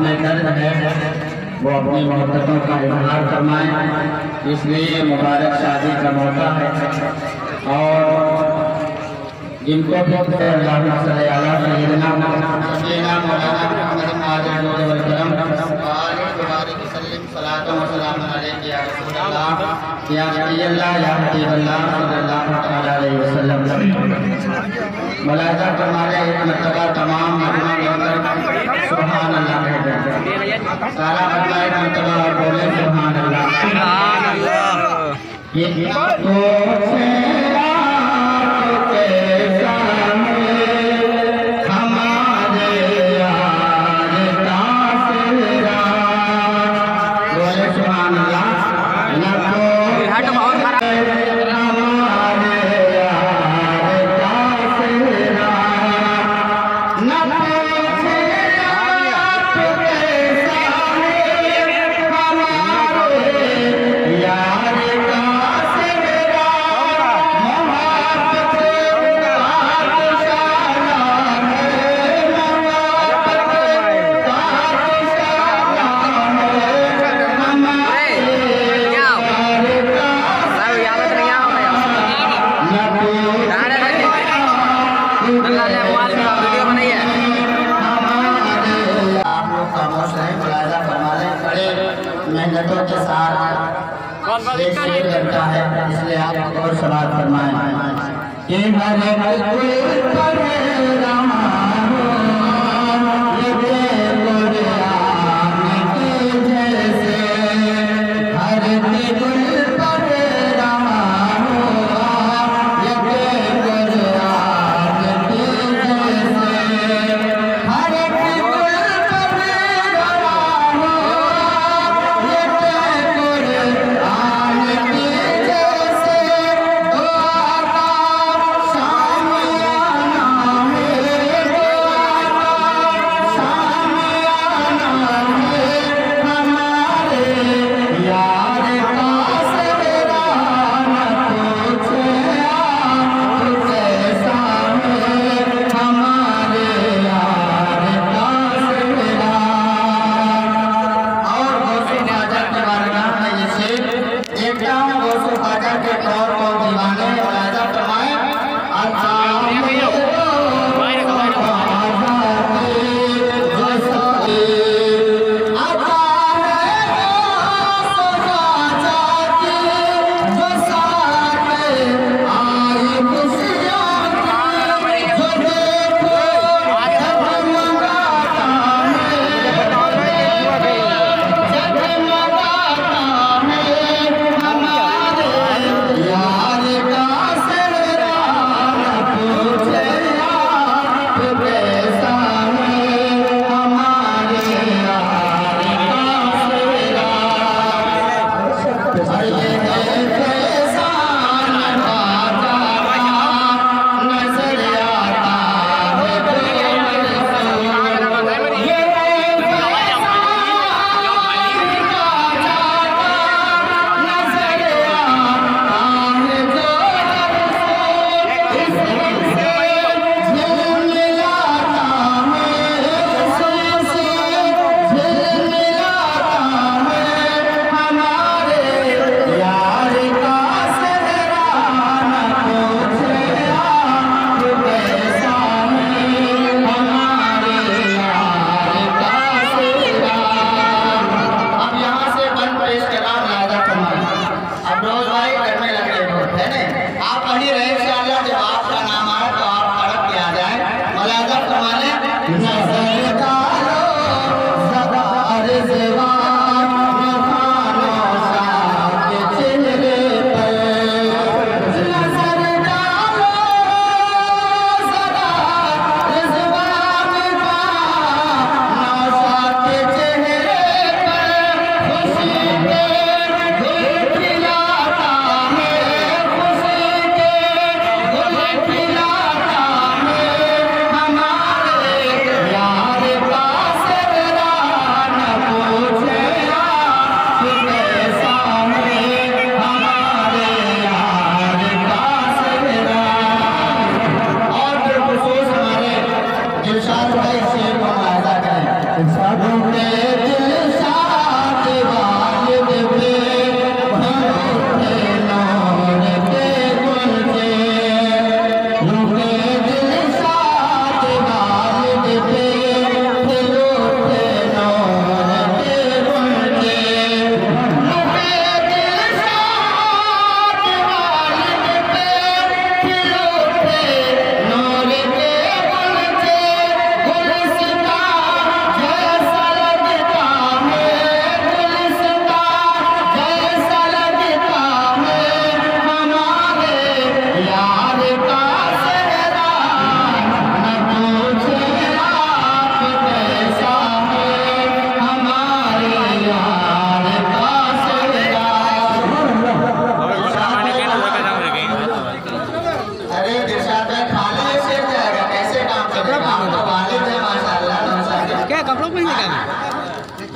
میں درد ہے۔ وہ اپنی محبتوں کا اظہار فرمائیں اس لیے یہ مبارک شادی کا موقع ہے۔ اور جن کو بھی اللہ صلی اللہ سیدنا سیدنا مولانا محمد مہاجر والکرم۔ یا رسول اللہ۔ یا حبیب اللہ صلی اللہ علیہ وسلم۔ ملاحظہ فرمائے ایک مرتبہ تمام مجمع کہتے ہیں سارا مجمع ایک مرتبہ اور بولے سبحان اللہ سبحان اللہ یہ ہے اس لیے آپ اور سوال فرمائیں۔ کہ ہر کوئی